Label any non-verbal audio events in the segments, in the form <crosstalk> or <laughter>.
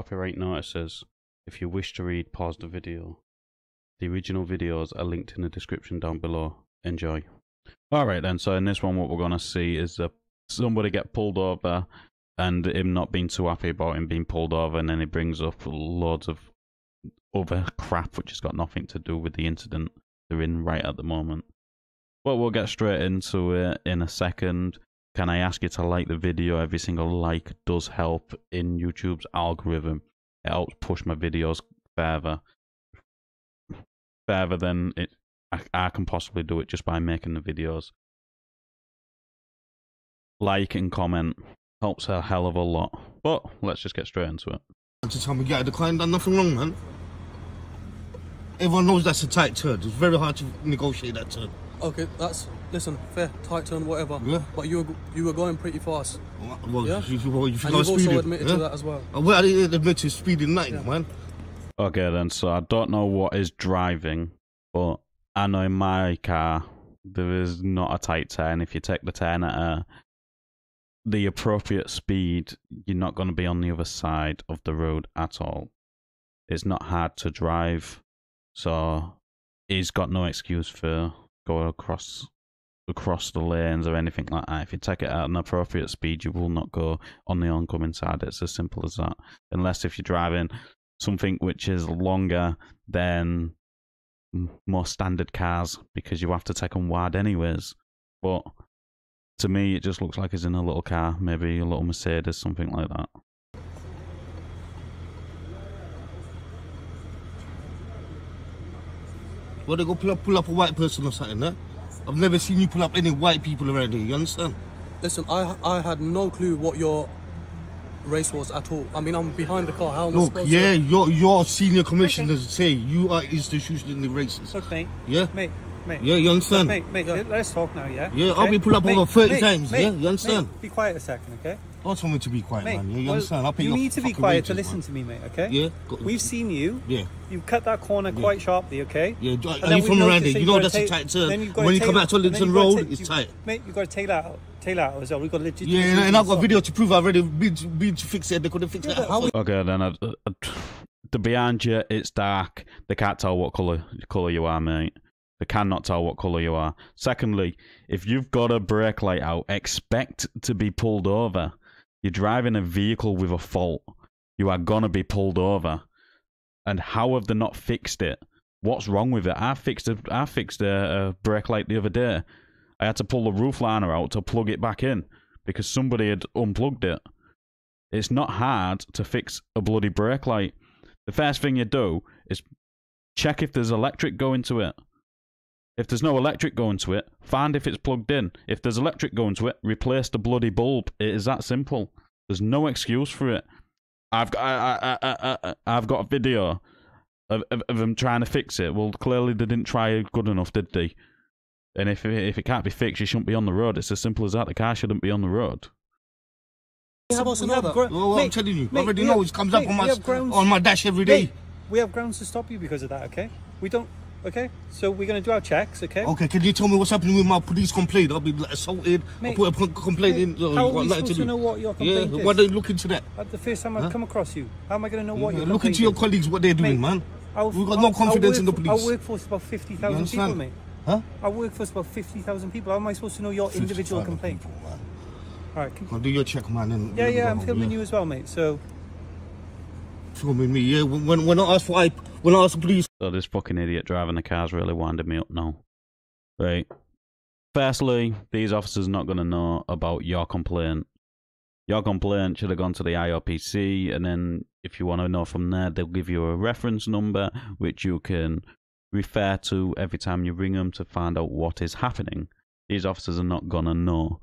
copyright notices. If you wish to read, pause the video. The original videos are linked in the description down below. Enjoy. Alright then, so in this one what we're going to see is uh, somebody get pulled over and him not being too happy about him being pulled over and then he brings up loads of other crap which has got nothing to do with the incident they're in right at the moment. But we'll get straight into it in a second. Can I ask you to like the video? Every single like does help in YouTube's algorithm. It helps push my videos further. Further than it I, I can possibly do it just by making the videos. Like and comment helps a hell of a lot. But let's just get straight into it. To tell me, yeah, client done nothing wrong, man. Everyone knows that's a tight turn. It's very hard to negotiate that turn. Okay, that's listen, fair, tight turn, whatever. Yeah. But you were you were going pretty fast, Well, Yeah? you, you, well, you and I you've was also admitted yeah? to that as well. Uh, Well, I didn't admit to speeding nothing, Yeah. man. Okay, then. So I don't know what is driving, but I know in my car there is not a tight turn. If you take the turn at a, the appropriate speed, you're not going to be on the other side of the road at all. It's not hard to drive, so he's got no excuse for going across across the lanes or anything like that. If you take it at an appropriate speed, you will not go on the oncoming side. It's as simple as that. Unless if you're driving something which is longer than more standard cars because you have to take them wide anyways. But to me, it just looks like it's in a little car, maybe a little Mercedes, something like that. Well, they go pull up, pull up a white person or something, eh? I've never seen you pull up any white people around here, you understand? Listen, I I had no clue what your race was at all. I mean, I'm behind the car. How am I Look, supposed yeah, to? your your senior commissioners say you are institutionally racist. Look, mate. Yeah? Mate, mate. Yeah, you understand? Mate, mate, let- let's talk now, yeah? Yeah, I'll be pulled up Mate, over 30 mate, times, mate, yeah? You understand? Mate, be quiet a second, okay? Don't tell me to be quiet, Mate, man. Yeah, you well, understand? I'll pay you need to be fucking quiet to listen man. to me, mate, okay? Yeah? Go- We've seen you. Yeah. You cut that corner Yeah. quite sharply, okay? Yeah, And are then you we've from around noticed here? You know that's a tight turn. then you've got When to you come take- out to Linton you've got to Road, it's tight. Mate, you've got to take that out. Take that out as well. We've got legit. Yeah, and, and I've got video to prove I've already been to, been to fix it. They couldn't fix Yeah, it. How how- Okay, then. The behind you, it's dark. They can't tell what color color you are, mate. They cannot tell what color you are. Secondly, if you've got a brake light out, expect to be pulled over. You're driving a vehicle with a fault. You are gonna be pulled over. And how have they not fixed it? What's wrong with it? I fixed a, I fixed a, a brake light the other day. I had to pull the roof liner out to plug it back in because somebody had unplugged it. It's not hard to fix a bloody brake light. The first thing you do is check if there's electric going to it. If there's no electric going to it, find if it's plugged in. If there's electric going to it, replace the bloody bulb. It is that simple. There's no excuse for it. I've got, I, I, I, I, I've got a video of, of, of them trying to fix it. Well, clearly they didn't try good enough, did they? And if it, if it can't be fixed, you shouldn't be on the road. It's as simple as that. The car shouldn't be on the road. You're supposed to we have that. gra- Well, I'm telling you, I mate, already we know have- it comes mate, up on my grounds- on my dash every day. Mate, we have grounds to stop you because of that, okay? We don't. Okay, so we're gonna do our checks, okay? Okay, can you tell me what's happening with my police complaint? I'll be like, assaulted. I Mate, put a complaint mate, in. Oh, how you are we supposed to to know what your Yeah, complaint why is? don't you look into that? Uh, the first time I've come across you, how am I gonna know what Yeah, your look into your colleagues what they're doing, Mate, man. Our- We've got our- no confidence in the police. Our workforce is about fifty You people, mate. Huh? Our workforce is about fifty thousand people. How am I supposed to know your individual complaint? people. All right. Can, I'll do your check, man. And yeah, yeah, I'm filming yeah. you as well, mate. So Filming me, yeah. When, when, I asked for I, when I asked the police, So this fucking idiot driving the car's really winding me up now. Right. Firstly, these officers are not going to know about your complaint. Your complaint should have gone to the IOPC, and then if you want to know from there, they'll give you a reference number which you can refer to every time you ring them to find out what is happening. These officers are not going to know.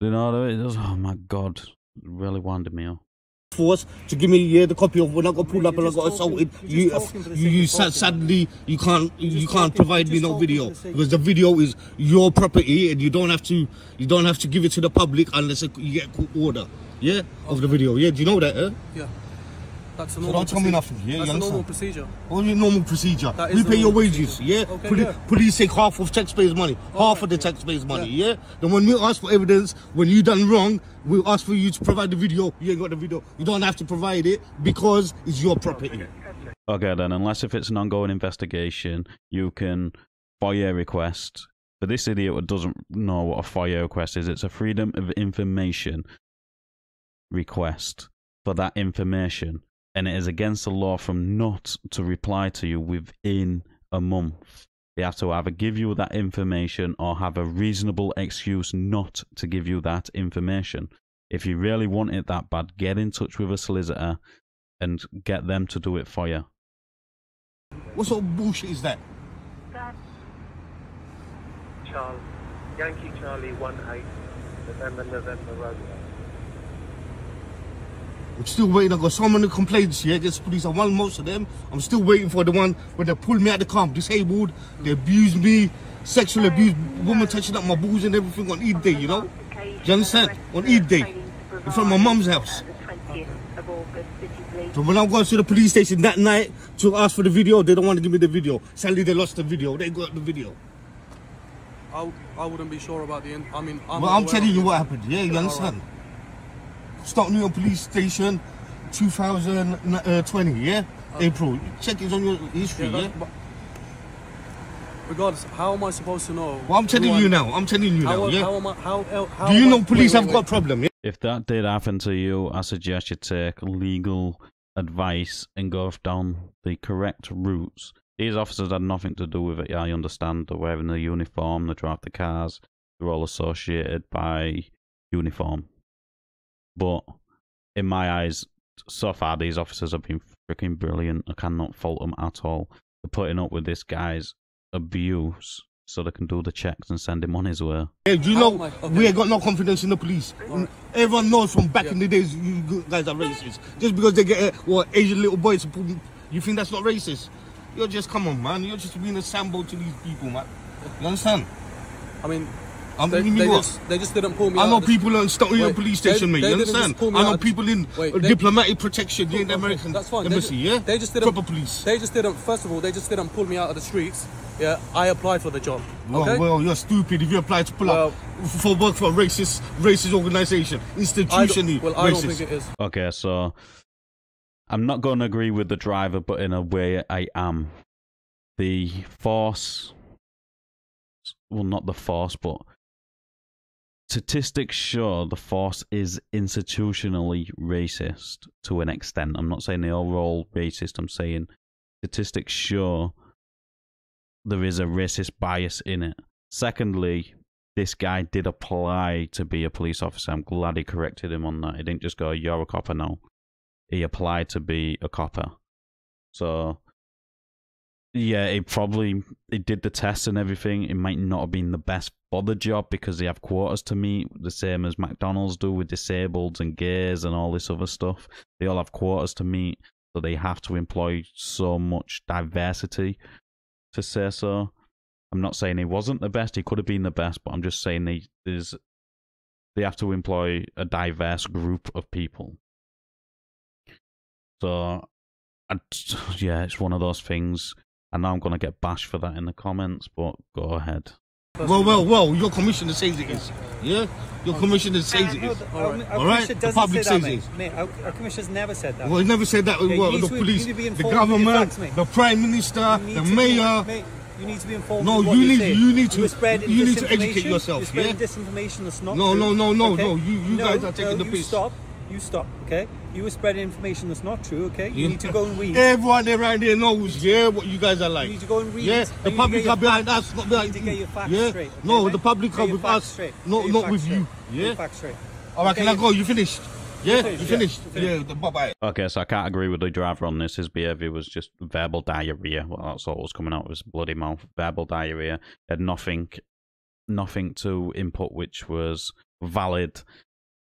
You know, it does, oh my god, really winded me up. Force to give me yeah the copy of when I got pulled up and I got assaulted. You, just talking for the you, sad, sadly you can't you can't provide me no video because the video is your property and you don't have to you don't have to give it to the public unless you get a court order. Yeah, of the video. Yeah, do you know that? Eh? yeah, That's a So don't tell me nothing, yeah, That's you a normal understand? procedure. All your normal procedure. That we pay your wages, procedure. yeah? Okay, Poli- yeah. Police take half of taxpayers' money, half Okay, of the yeah. taxpayers' money, yeah. Then when we ask for evidence, when you done wrong, we ask for you to provide the video. You ain't got the video. You don't have to provide it because it's your property. Okay, then, unless if it's an ongoing investigation, you can FOIA request. For this idiot who doesn't know what a FOIA request is, it's a Freedom of Information request for that information. And it is against the law from not to reply to you within a month. They have to either give you that information or have a reasonable excuse not to give you that information. If you really want it that bad, get in touch with a solicitor and get them to do it for you. What sort of bullshit is that? Charles, Yankee Charlie 1 8, November, November, Romeo. I'm still waiting. I got so many complaints here against police. I won most of them. I'm still waiting for the one where they pulled me out of the car, I'm disabled. They abused me, sexual abuse, woman touching up my balls and everything on Eid Day, you know? Do you understand? On Eid Day, in front of my mum's house. So when I'm going to the police station that night to ask for the video, they don't want to give me the video. Sadly, they lost the video. They got the video. I, I wouldn't be sure about the. end. I mean, I'm. Well, I'm telling you what happened. Yeah, you understand? Stoke Newington Police Station, 2020. Uh, yeah, April. Check it on your history. Yeah, Yeah. but regardless, how am I supposed to know? Well, I'm telling you I- now. I'm telling you How, now. how Yeah. am I? How, how, how Do you am know I- police wait, have wait, got a problem? Yeah. If that did happen to you, I suggest you take legal advice and go down the correct routes. These officers had nothing to do with it. Yeah, I understand. They're wearing the uniform, they drive the cars, they're all associated by uniform. But in my eyes, so far, these officers have been freaking brilliant. I cannot fault them at all. They're putting up with this guy's abuse so they can do the checks and send him on his way. Yeah, do you know am I- okay. we ain't got no confidence in the police. Everyone knows from back in the days you guys are racist. Just because they get uh, what Asian little boys to put, you think that's not racist? You're just come on, man. You're just being a sample to these people, man. You understand? I mean, I'm they, telling they you what. just, they just didn't pull me I know of the- people on Stockton Wait, police they- station, mate. they You understand? pull me I know of people in Wait, uh, they- diplomatic protection, in the Okay, American that's fine. They embassy, yeah? They just didn't. Proper police. They just didn't. First of all, they just didn't pull me out of the streets. Yeah, I applied for the job. Well, okay? well, you're stupid if you apply to pull Well- up for work for a racist, racist organization, institutionally don't, well, I don't think it is. Okay, so I'm not going to agree with the driver, but in a way I am. The force, well, not the force, but statistics show the force is institutionally racist to an extent. I'm not saying they're all racist, I'm saying statistics show there is a racist bias in it. Secondly, this guy did apply to be a police officer. I'm glad he corrected him on that. He didn't just go, "You're a copper now." He applied to be a copper. So, yeah, it probably he did the tests and everything. It might not have been the best for the job because they have quotas to meet, the same as McDonald's do with disabled and gays and all this other stuff. They all have quotas to meet, so they have to employ so much diversity to say so. I'm not saying he wasn't the best; he could have been the best, but I'm just saying they there's they have to employ a diverse group of people. So, I, yeah, it's one of those things. I know I'm gonna get bashed for that in the comments, but go ahead. Well, well, well, your commissioner says it is. Yeah? Your commissioner says it No, is. the- All our, right. our All right, commissioner the public say that, says mate. it. mate our, our commissioner's never said that. Well, he never said that. Yeah, well, the police, you need to be the informed with your government, facts, the prime minister, the to be- mayor. mate, you need to be informed. No, you you need- say. you need to- You're you need to educate yourself, You're spreading yeah? disinformation that's not No, true, no, no, no, okay? no, you- you No, guys are taking no, the you piss. stop. You stop. Okay. You were spreading information that's not true. Okay. You Yeah. need to go and read. <laughs> Everyone around here knows, yeah, what you guys are like. You need to go and read. Yeah, You the public are behind us, not You behind need to you. get your facts yeah? straight. okay, no, mate? the public are with us, straight. not not with you. straight. Get Yeah. facts straight. All right, Okay, can I go? You finished? Yeah, you yeah. finished. You finished. Yeah, bye bye. Okay, so I can't agree with the driver on this. His behaviour was just verbal diarrhea. Well, that's all that was coming out of his bloody mouth. Verbal diarrhea. He had nothing, nothing to input which was valid.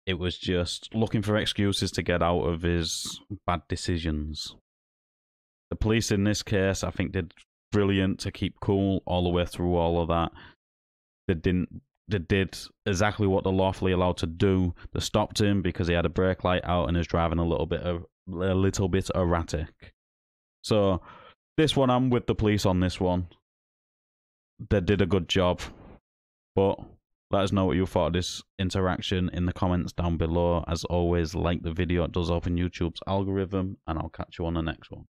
It was just looking for excuses to get out of his bad decisions. The police in this case, I think, did brilliant to keep cool all the way through all of that. They didn't. They did exactly what they're lawfully allowed to do. They stopped him because he had a brake light out and was driving a little bit of a little bit erratic. So this one, I'm with the police on this one. They did a good job, but let us know what you thought of this interaction in the comments down below. As always, like the video; it does open YouTube's algorithm, and I'll catch you on the next one.